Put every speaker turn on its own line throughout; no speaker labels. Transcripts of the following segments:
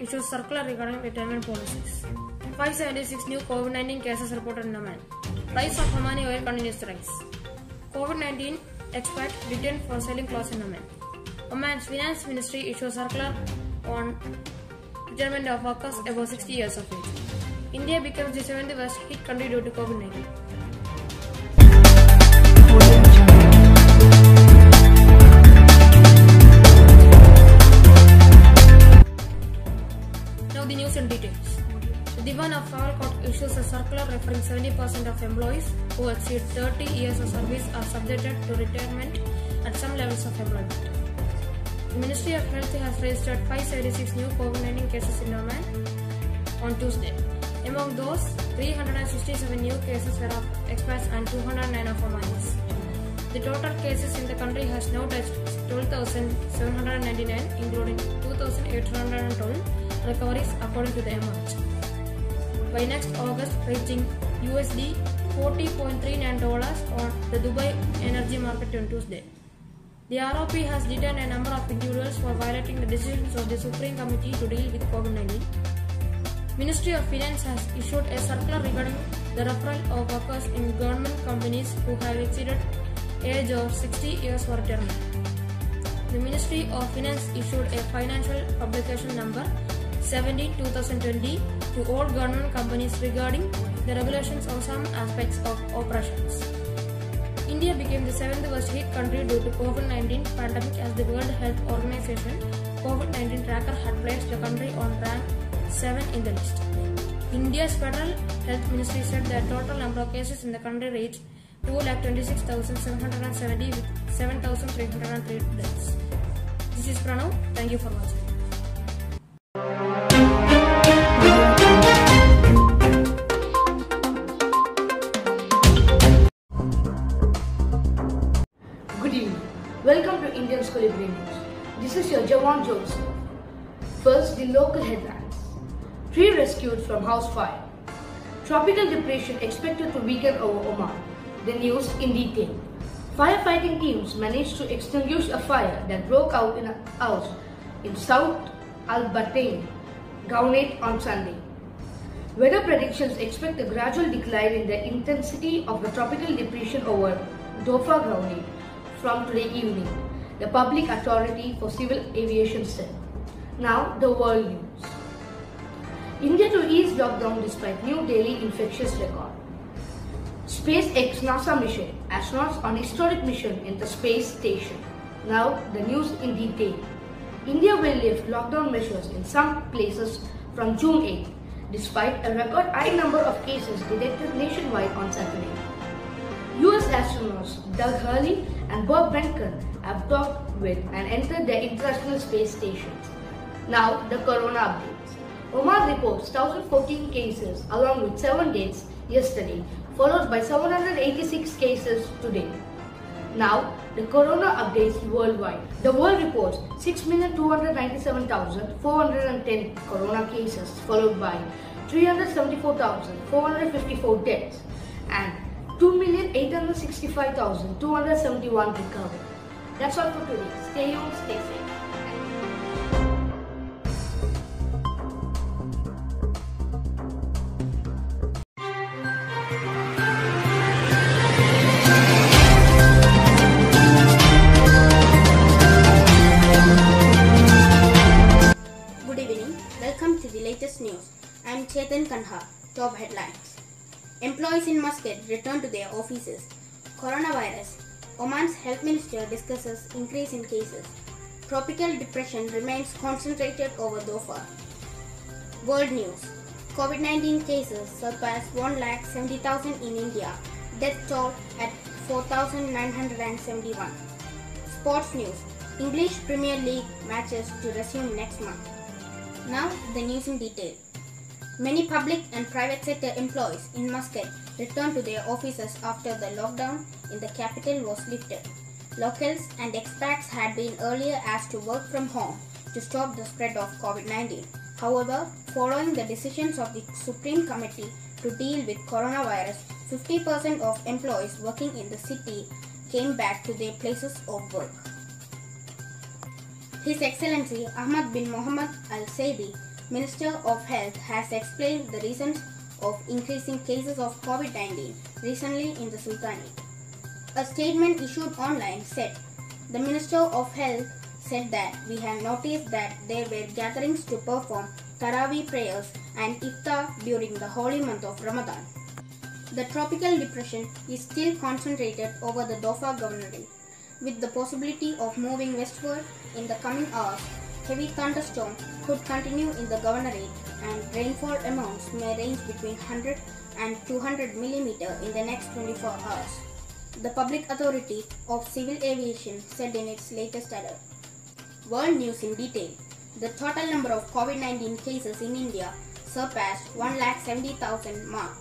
issues circular regarding retirement policies. 576 new COVID-19 cases reported in Oman. Price of Omani oil continues to rise. COVID-19 expert detained for selling clothes in Oman. Oman's finance ministry issues circular on retirement of workers above 60 years of age. India becomes the seventh worst hit country due to COVID-19. Who exceed 30 years of service are subjected to retirement at some levels of employment. The Ministry of Health has registered 576 new COVID-19 cases in Oman on Tuesday. Among those, 367 new cases were of expats and 209 of Omanis. The total cases in the country has now touched 12,799, including 2,812 recoveries according to the MH. By next August, reaching USD 40.39 dollars on the Dubai energy market on Tuesday. The ROP has detained a number of individuals for violating the decisions of the Supreme Committee to deal with COVID-19. Ministry of Finance has issued a circular regarding the referral of workers in government companies who have exceeded age of 60 years for retirement. The Ministry of Finance issued a financial publication number 70-2020 to all government companies regarding the regulations on some aspects of operations. India became the seventh worst hit country due to COVID-19 pandemic as the World Health Organization COVID-19 tracker had placed the country on rank 7 in the list. India's Federal Health Ministry said that total number of cases in the country reached 2,26,770 with 7,303 deaths. This is Pranav. Thank you for watching.
Local headlines. Tree rescued from house fire. Tropical depression expected to weaken over Oman. The news in detail. Firefighting teams managed to extinguish a fire that broke out in a house in South Al Batinah, Governorate on Sunday. Weather predictions expect a gradual decline in the intensity of the tropical depression over Dhofar Governorate from today evening, the Public Authority for Civil Aviation said. Now, the world news. India to ease lockdown despite new daily infectious record. SpaceX NASA mission, astronauts on historic mission in the space station. Now, the news in detail. India will lift lockdown measures in some places from June 8, despite a record high number of cases detected nationwide on Saturday. US astronauts Doug Hurley and Bob Behnken have docked with and entered the International Space Station. Now, the corona updates. Oman reports 1014 cases along with 7 deaths yesterday, followed by 786 cases today. Now, the corona updates worldwide. The world reports 6,297,410 corona cases, followed by 374,454 deaths and 2,865,271 recovered. That's all for today. Stay
news. I am Chetan Kanha. Top headlines. Employees in Muscat return to their offices. Coronavirus. Oman's health minister discusses increase in cases. Tropical depression remains concentrated over Dhofar. World news. COVID-19 cases surpass 1,70,000 in India. Death toll at 4,971. Sports news. English Premier League matches to resume next month. Now, the news in detail. Many public and private sector employees in Muscat returned to their offices after the lockdown in the capital was lifted. Locals and expats had been earlier asked to work from home to stop the spread of COVID 19. However, following the decisions of the Supreme Committee to deal with coronavirus, 50% of employees working in the city came back to their places of work. His Excellency Ahmad bin Mohammed Al Saidi, Minister of Health, has explained the reasons of increasing cases of COVID 19 recently in the Sultanate. A statement issued online said the Minister of Health said that we have noticed that there were gatherings to perform Taraweeh prayers and iftar during the holy month of Ramadan. The tropical depression is still concentrated over the Dhofar governorate, with the possibility of moving westward in the coming hours. Heavy thunderstorms could continue in the governorate and rainfall amounts may range between 100 and 200 mm in the next 24 hours. The Public Authority of Civil Aviation said in its latest alert. World news in detail. The total number of COVID-19 cases in India surpassed 1,70,000 mark,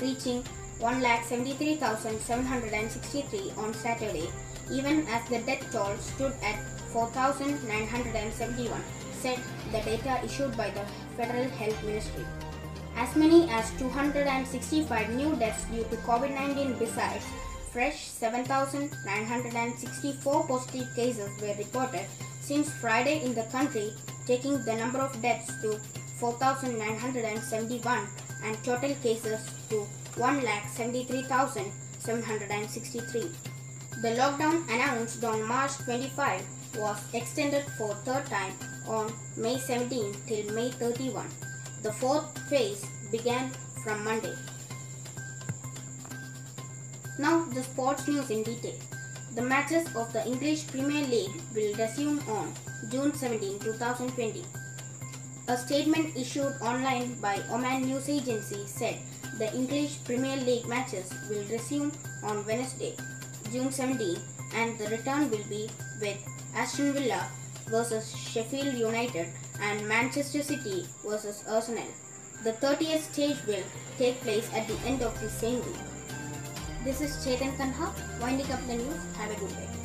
reaching 1,73,763 on Saturday, even as the death toll stood at 4,971, said the data issued by the Federal Health Ministry. As many as 265 new deaths due to COVID-19 besides fresh 7,964 positive cases were reported since Friday in the country, taking the number of deaths to 4,971 and total cases to 1,73,763. The lockdown announced on March 25 was extended for third time on May 17 till May 31. The fourth phase began from Monday. Now the sports news in detail. The matches of the English Premier League will resume on June 17, 2020. A statement issued online by Oman News Agency said the English Premier League matches will resume on Wednesday, June 17, and the return will be with Aston Villa versus Sheffield United and Manchester City versus Arsenal. The 30th stage will take place at the end of the same week. This is Chetan Kanha, winding up the news. Have a good day.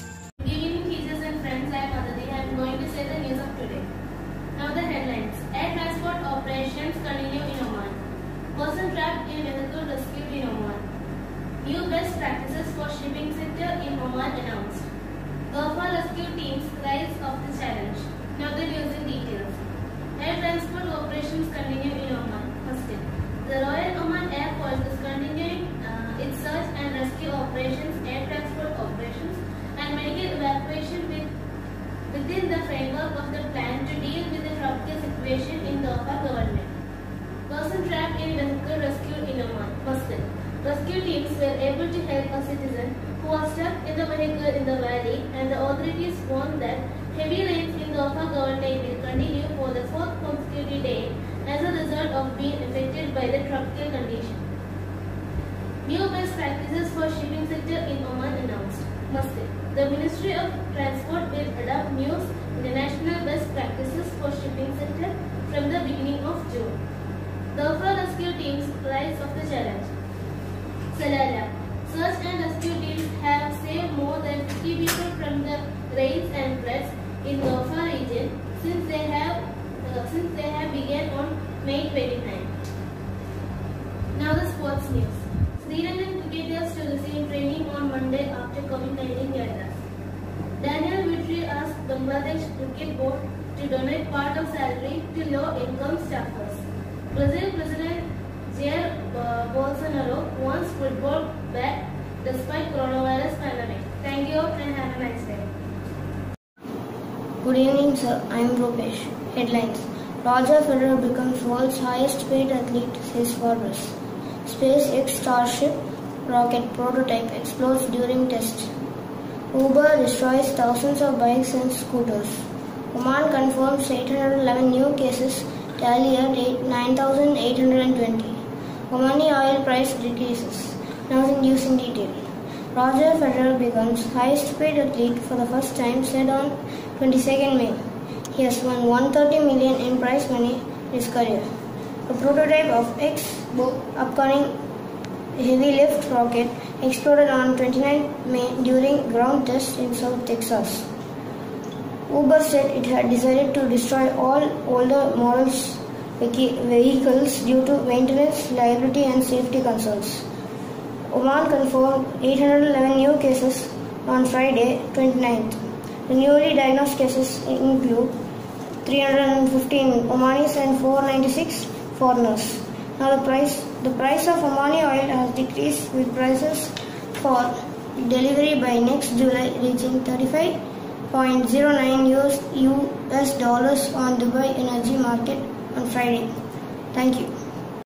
Within the framework of the plan to deal with the tropical situation in the Doha government. Person trapped in vehicle rescued in Oman. First thing. Rescue teams were able to help a citizen who was stuck in the vehicle in the valley, and the authorities warned that heavy rains in the Doha government will continue for the fourth consecutive day as a result of being affected by the tropical condition. New best practices for shipping sector in Oman announced. Muscat. The Ministry of Transport will adopt new international best practices for shipping sector from the beginning of June. The rescue teams rise of the challenge. Salalah. Search and rescue teams have saved more than 50 people from the rains and floods in Dhofar region since they have uh, since they have begun on May 29. Now the sports news. Bangladesh Cricket Board to donate part of salary to low-income staffers. Brazil President Jair uh, Bolsonaro wants football back despite coronavirus pandemic. Thank you and have a nice day.
Good evening, sir. I am Rupesh. Headlines Roger Federer becomes world's highest paid athlete, says Forbes. SpaceX Starship rocket prototype explodes during test. Uber destroys thousands of bikes and scooters. Oman confirms 811 new cases, tally at 9,820. Omani oil price decreases. Now the news in detail. Roger Federer becomes highest paid athlete for the first time, said on 22nd May. He has won 130 million in prize money in his career. A prototype of X upcoming heavy lift rocket exploded on 29 May during ground tests in South Texas. Uber said it had decided to destroy all older models vehicles due to maintenance, liability and safety concerns. Oman confirmed 811 new cases on Friday 29th. The newly diagnosed cases include 315 Omanis and 496 foreigners. Now the price the price of Omani oil has decreased with prices for delivery by next July reaching 35.09 US, US dollars on Dubai energy market on Friday. Thank you.